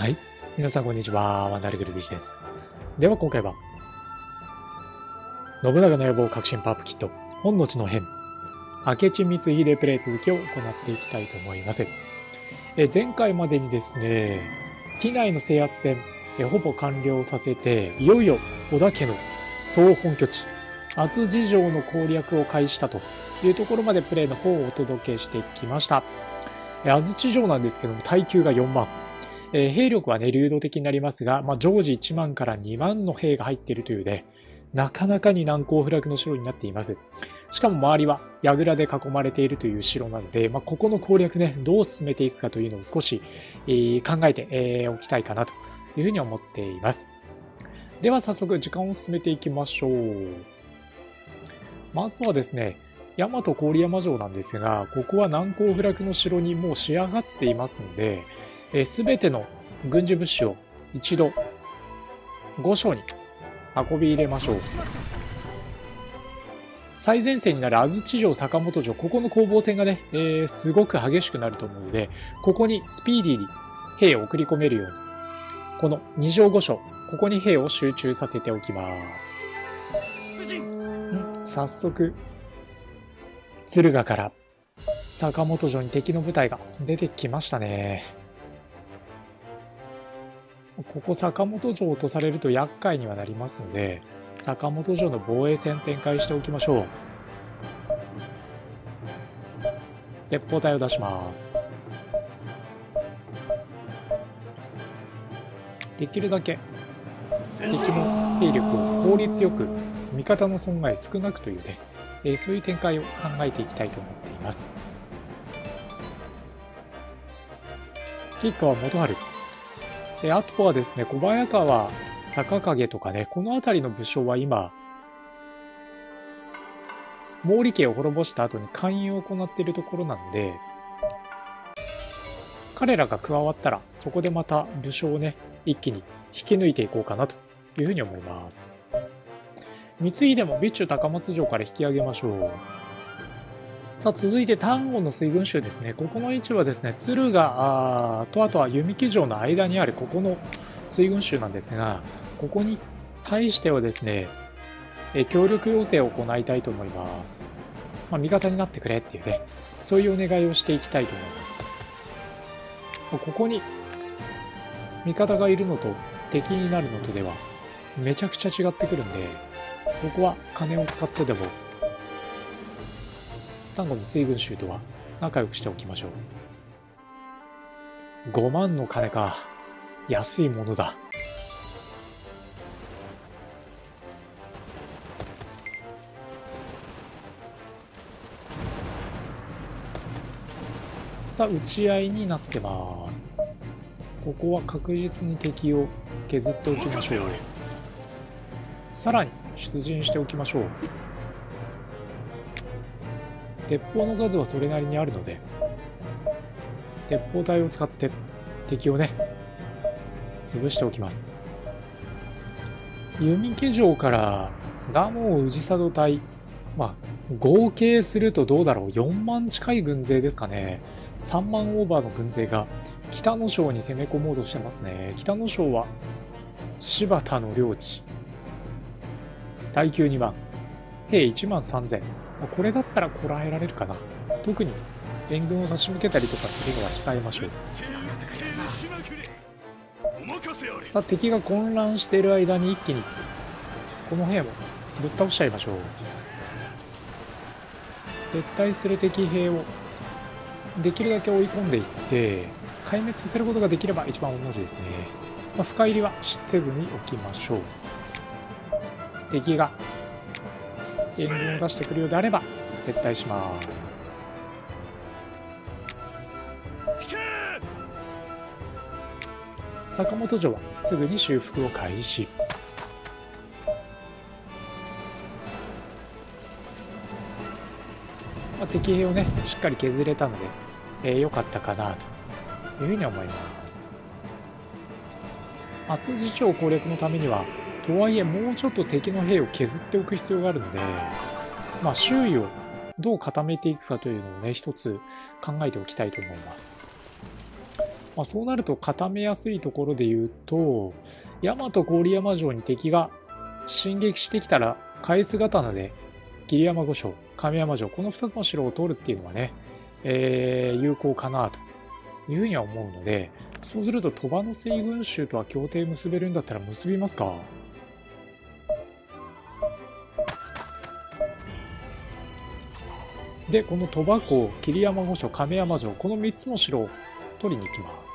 はい。皆さんこんにちは。ワンダルグルビシです。では今回は、信長の野望革新パープキット、本の地の変、明智光秀プレイ続きを行っていきたいと思います。え前回までにですね、機内の制圧戦、えほぼ完了させて、いよいよ織田家の総本拠地、厚地城の攻略を開始したというところまでプレイの方をお届けしてきました。安土城なんですけども、耐久が4万。えー兵力はね、流動的になりますが、まあ、常時1万から2万の兵が入っているというね、なかなかに難攻不落の城になっています。しかも周りは櫓で囲まれているという城なので、まあ、ここの攻略ね、どう進めていくかというのを少し、えー考えて、えーおきたいかなというふうに思っています。では早速時間を進めていきましょう。まずはですね、大和郡山城なんですが、ここは難攻不落の城にもう仕上がっていますので、すべての軍事物資を一度御所に運び入れましょう。最前線になる安土城、坂本城、ここの攻防戦がね、えーすごく激しくなると思うので、ここにスピーディーに兵を送り込めるように、この二条御所、ここに兵を集中させておきます。ん早速、敦賀から坂本城に敵の部隊が出てきましたね。ここ坂本城を落とされると厄介にはなりますので、坂本城の防衛戦展開しておきましょう。鉄砲隊を出します。できるだけ敵の兵力を効率よく、味方の損害少なくというね、えそういう展開を考えていきたいと思っています。吉川元春。であとはですね、小早川高景とかね、この辺りの武将は今、毛利家を滅ぼした後に勧誘を行っているところなので、彼らが加わったら、そこでまた武将をね、一気に引き抜いていこうかなというふうに思います。三井でも備中高松城から引き上げましょう。さあ、続いて丹後の水軍州ですね。ここの位置はですね、敦賀と、あとは弓木城の間にあるここの水軍州なんですが、ここに対してはですね、え協力要請を行いたいと思います。まあ、味方になってくれっていうね、そういうお願いをしていきたいと思います。ここに味方がいるのと敵になるのとではめちゃくちゃ違ってくるんで、ここは金を使ってでも丹後の水軍衆とは仲良くしておきましょう。5万の金か。安いものだ。さあ、打ち合いになってます。ここは確実に敵を削っておきましょう。さらに出陣しておきましょう。鉄砲の数はそれなりにあるので鉄砲隊を使って敵をね潰しておきます。弓木城から蒲生氏佐渡隊まあ合計するとどうだろう？4万近い軍勢ですかね。3万オーバーの軍勢が北の省に攻め込もうとしてますね。北の省は柴田の領地。耐久2万兵1万3000これだったらこらえられるかな。特に援軍を差し向けたりとかするのは控えましょう。さあ、敵が混乱している間に一気に、この兵もぶっ倒しちゃいましょう。撤退する敵兵をできるだけ追い込んでいって、壊滅させることができれば一番大文字ですね。まあ、深入りはせずに置きましょう。敵が援軍を出してくるようであれば撤退します。坂本城はすぐに修復を開始。まあ、敵兵をねしっかり削れたので良、えーかったかなというふうに思います。厚地城攻略のためにはとはいえもうちょっと敵の兵を削っておく必要があるので、まあ、周囲をどう固めていくかというのをね一つ考えておきたいと思います。まあ、そうなると固めやすいところで言うと、大和郡山城に敵が進撃してきたら、返す刀で桐山御所、亀山城、この2つの城を取るっていうのはね、えー、有効かなというふうには思うので、そうすると鳥羽の水軍衆とは協定結べるんだったら結びますか？で、この鳥羽港、桐山御所、亀山城、この3つの城を取りに行きます。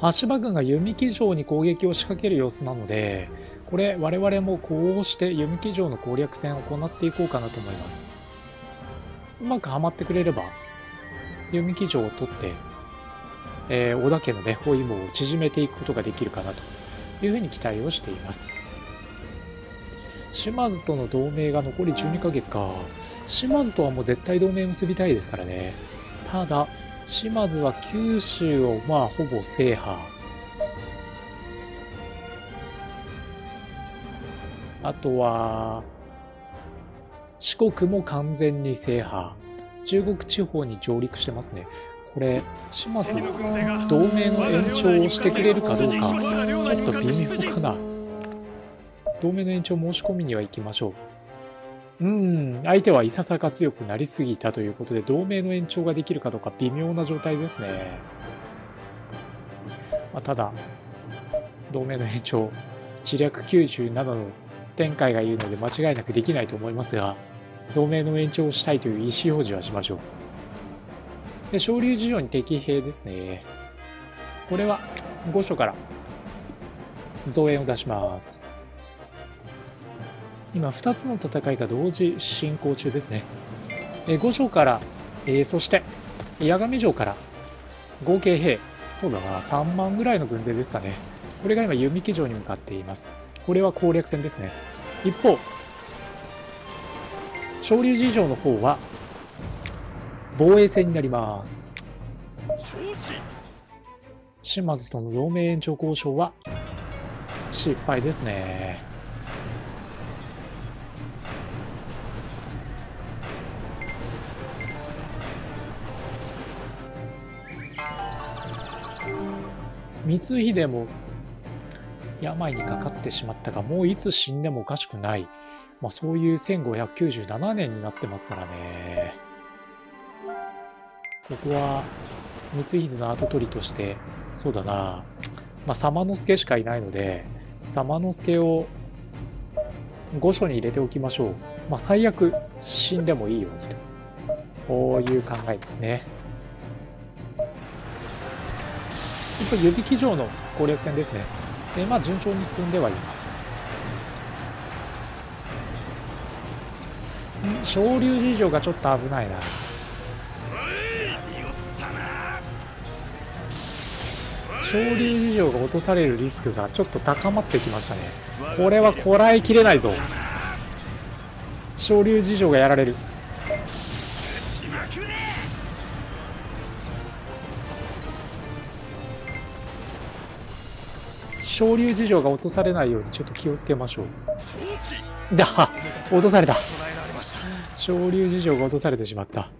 足場軍が弓木城に攻撃を仕掛ける様子なので、これ我々もこうして弓木城の攻略戦を行っていこうかなと思います。うまくはまってくれれば、弓木城を取って、えー、織田家のね、包囲網を縮めていくことができるかなというふうに期待をしています。島津との同盟が残り12ヶ月か。島津とはもう絶対同盟結びたいですからね。ただ、島津は九州をまあほぼ制覇。あとは、四国も完全に制覇。中国地方に上陸してますね。これ、島津、同盟の延長をしてくれるかどうか、ちょっと微妙かな。同盟の延長申し込みには行きましょう。うん、相手はいささか強くなりすぎたということで、同盟の延長ができるかどうか微妙な状態ですね。まあ、ただ、同盟の延長、知略97の展開が言うので間違いなくできないと思いますが、同盟の延長をしたいという意思表示はしましょう。で、昇竜事情に敵兵ですね。これは御所から増援を出します。今、2つの戦いが同時進行中ですね。え御所から、えー、そして、八神城から合計兵、そうだな、3万ぐらいの軍勢ですかね。これが今、弓木城に向かっています。これは攻略戦ですね。一方、昇竜寺城の方は防衛戦になります島津との同盟延長交渉は失敗ですね光秀も病にかかってしまったがもういつ死んでもおかしくないまあ、そういう1597年になってますからね。ここは、光秀の跡取りとして、そうだな、まあ、様之助しかいないので、様之助を御所に入れておきましょう。まあ、最悪死んでもいいようにと。こういう考えですね。一方、指揮城の攻略戦ですね。で、まあ、順調に進んではいます。昇竜事情がちょっと危ないな昇竜事情が落とされるリスクがちょっと高まってきましたねこれはこらえきれないぞ昇竜事情がやられる昇竜事情が落とされないようにちょっと気をつけましょうだ 落とされた 昇竜事情が落とされてしまった。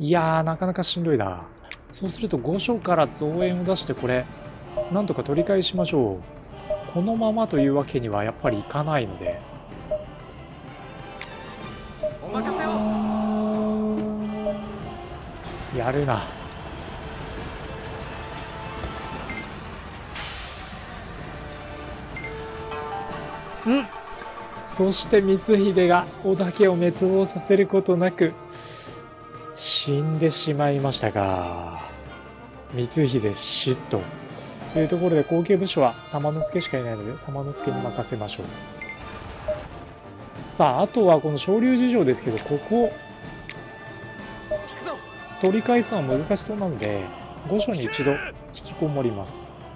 いやー、なかなかしんどいな。そうすると5章から増援を出してこれ、なんとか取り返しましょう。このままというわけにはやっぱりいかないので。お任せをやるな。うん。そして光秀が織田家を滅亡させることなく死んでしまいましたが光秀死すというところで後継部署は様之助しかいないので様之助に任せましょう。さああとはこの昇竜事情ですけどここ。取り返すのは難しそうなので御所に一度引きこもります。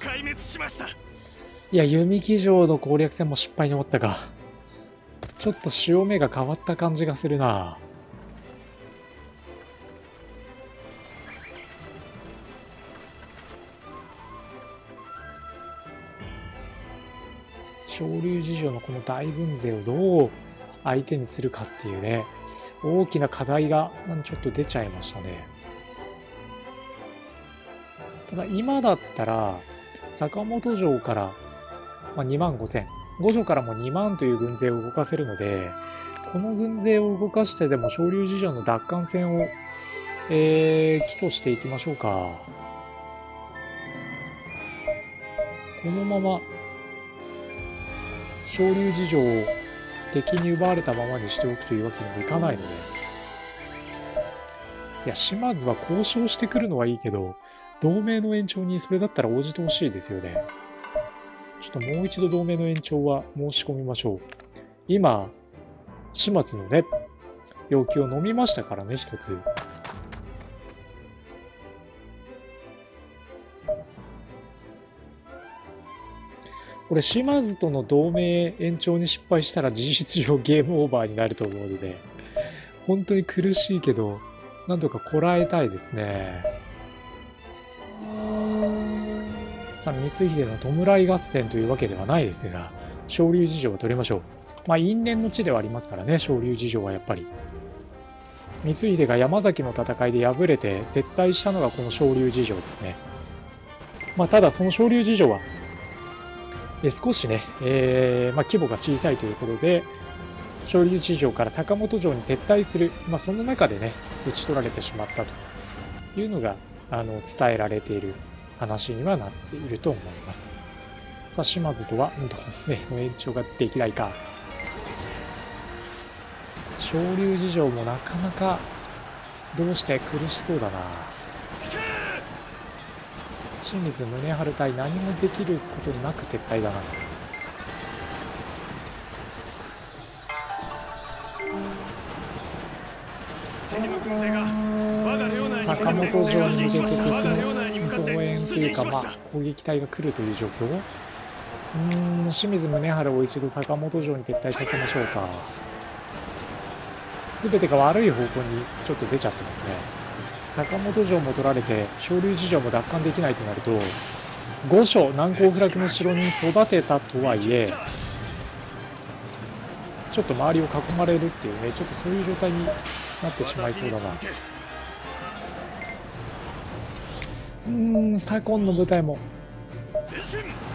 壊滅しましたいや、弓木城の攻略戦も失敗に終わったか。ちょっと潮目が変わった感じがするな。昇竜事情のこの大軍勢をどう相手にするかっていうね。大きな課題がちょっと出ちゃいましたね。ただ今だったら、坂本城からまあ2万5千、五条からも2万という軍勢を動かせるので、この軍勢を動かしてでも昇竜事情の奪還戦を、えー、起としていきましょうか。このまま、昇竜事情を敵に奪われたままにしておくというわけにもいかないので。いや、島津は交渉してくるのはいいけど、同盟の延長にそれだったら応じてほしいですよね。ちょっともう一度同盟の延長は申し込みましょう。今、始末のね、要求を飲みましたからね、一つ。これ、島津との同盟延長に失敗したら事実上ゲームオーバーになると思うので、本当に苦しいけど、なんとかこらえたいですね。さあ、光秀の弔い合戦というわけではないですが、昇竜事情を取りましょう。まあ、因縁の地ではありますからね、昇竜事情はやっぱり。光秀が山崎の戦いで敗れて撤退したのがこの昇竜事情ですね。まあ、ただその昇竜事情は、え少しね、えー、まあ、規模が小さいということで、昇竜事情から坂本城に撤退する、まあ、その中でね、打ち取られてしまったというのがあの伝えられている話にはなっていると思います。さあ、島津とは同盟の延長ができないか。昇竜事情もなかなかどうして苦しそうだな。清水宗春対何もできることなく撤退だな。坂本城に向けて敵の増援というか、まあ、攻撃隊が来るという状況？うん清水宗春を一度坂本城に撤退させましょうか。全てが悪い方向にちょっと出ちゃってますね。坂本城も取られて昇竜寺城も奪還できないとなると御所難攻不落の城に育てたとはいえちょっと周りを囲まれるっていうねちょっとそういう状態になってしまいそうだな。うーん左近の部隊も。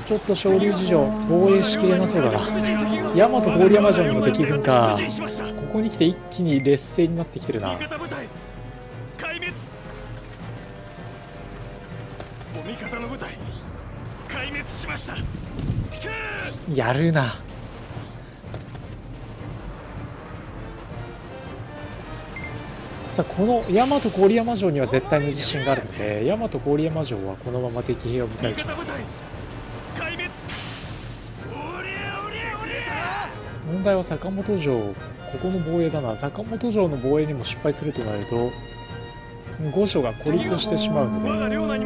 ちょっと昇竜事情防衛しきれなそうだな大和郡山城にも敵軍か。ここに来て一気に劣勢になってきてるな。やるなさあこの大和郡山城には絶対の自信があるので大和郡山城はこのまま敵兵を迎え撃ちます。問題は坂本城。ここの防衛だな。坂本城の防衛にも失敗するとなると御所が孤立してしまうのでうわ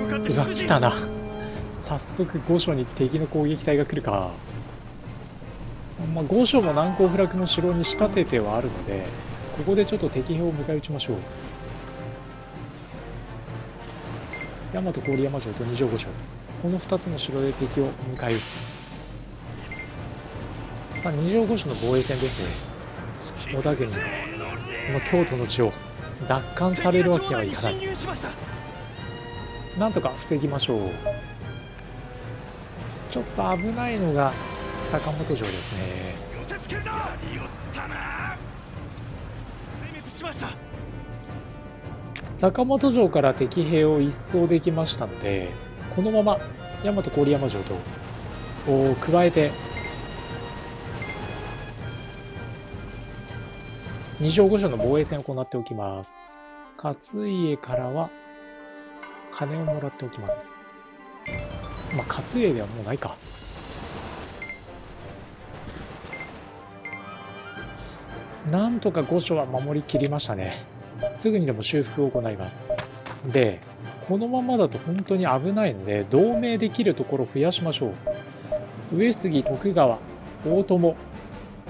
来たな。早速御所に敵の攻撃隊が来るか。まあ、御所も難攻不落の城に仕立ててはあるのでここでちょっと敵兵を迎え撃ちましょう。大和郡山城と二条五城この2つの城で敵を迎え撃つ。さあ二条五城の防衛戦ですね。織田軍のこの京都の地を奪還されるわけにはいかない。なんとか防ぎましょう。ちょっと危ないのが坂本城ですね。坂本城から敵兵を一掃できましたのでこのまま大和郡山城とを加えて二条五所の防衛戦を行っておきます。勝家からは金をもらっておきます。まあ勝家ではもうないか。なんとか御所は守りきりましたね。すぐにでも修復を行います。で、このままだと本当に危ないので、同盟できるところを増やしましょう。上杉、徳川、大友、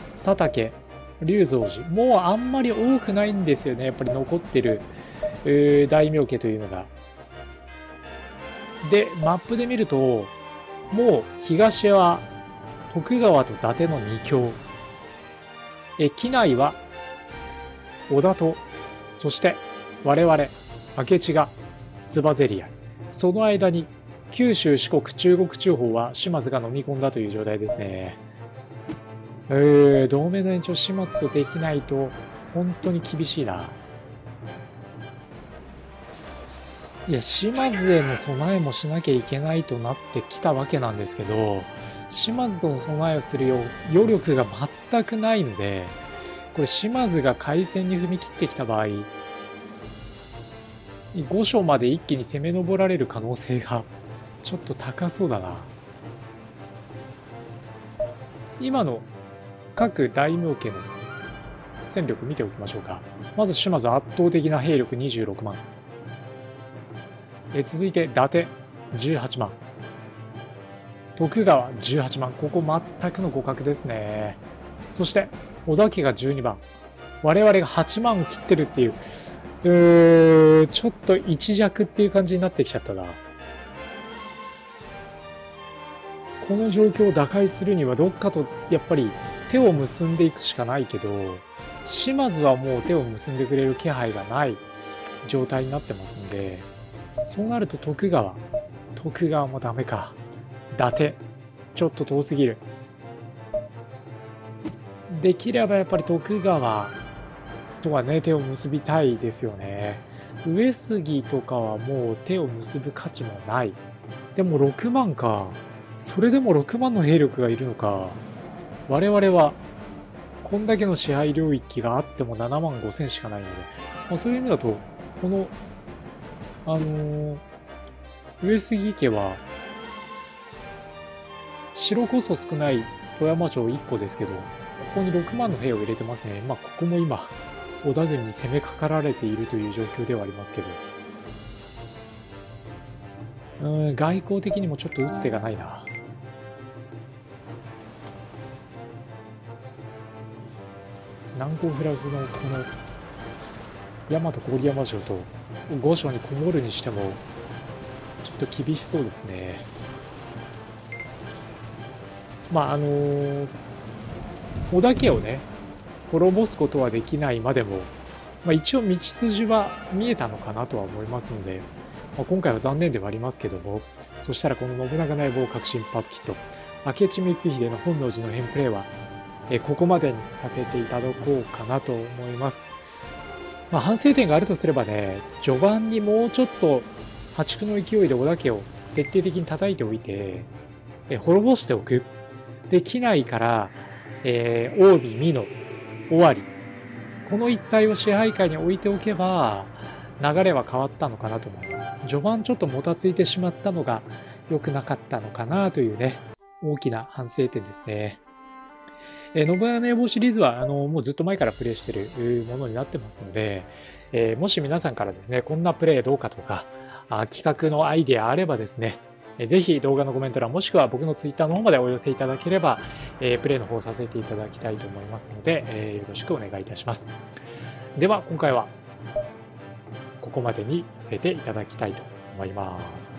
佐竹、龍蔵寺。もうあんまり多くないんですよね。やっぱり残ってる、大名家というのが。で、マップで見ると、もう東は徳川と伊達の2強。え機内は織田と、そして我々、明智がつばぜり合い。その間に九州、四国、中国地方は島津が飲み込んだという状態ですね。えー、同盟の延長島津とできないと本当に厳しいな。いや、島津への備えもしなきゃいけないとなってきたわけなんですけど、島津との備えをするよう余力が全くないので、これ島津が海戦に踏み切ってきた場合、5章まで一気に攻め上られる可能性がちょっと高そうだな。今の各大名家の戦力見ておきましょうか。まず島津圧倒的な兵力26万。え続いて伊達18万。徳川18万。ここ全くの互角ですね。そして織田家が12番。我々が8万切ってるっていう。うーちょっと一弱っていう感じになってきちゃったな。この状況を打開するにはどっかとやっぱり手を結んでいくしかないけど、島津はもう手を結んでくれる気配がない状態になってますんで、そうなると徳川。徳川もダメか。伊達。ちょっと遠すぎる。できればやっぱり徳川とはね、手を結びたいですよね。上杉とかはもう手を結ぶ価値もない。でも6万か。それでも6万の兵力がいるのか。我々は、こんだけの支配領域があっても7万5千しかないので、まあ、そういう意味だと、この、あのー、上杉家は、城こそ少ない富山城1個ですけど、ここに6万の兵を入れてますね。まあ、ここも今、織田軍に攻めかかられているという状況ではありますけど。うん、外交的にもちょっと打つ手がないな。難攻不落のこの大和郡山城と御所にこもるにしてもちょっと厳しそうですね。まああのー、織田家をね滅ぼすことはできないまでも、まあ、一応道筋は見えたのかなとは思いますので、まあ、今回は残念ではありますけども、そしたらこの信長内望革新パッキと明智光秀の本能寺の変プレイは、えここまでにさせていただこうかなと思います。まあ、反省点があるとすればね、序盤にもうちょっと破竹の勢いで織田家を徹底的に叩いておいて、え滅ぼしておく。で、機内から、えー、近江、美濃、終わり。この一帯を支配下に置いておけば、流れは変わったのかなと思います。序盤ちょっともたついてしまったのが良くなかったのかなというね、大きな反省点ですね。えー、信長の野望シリーズは、あの、もうずっと前からプレイしてるものになってますので、えー、もし皆さんからですね、こんなプレイどうかとか、あ企画のアイデアあればですね、ぜひ動画のコメント欄もしくは僕のツイッターの方までお寄せいただければ、え、プレイの方させていただきたいと思いますので、え、よろしくお願いいたします。では今回はここまでにさせていただきたいと思います。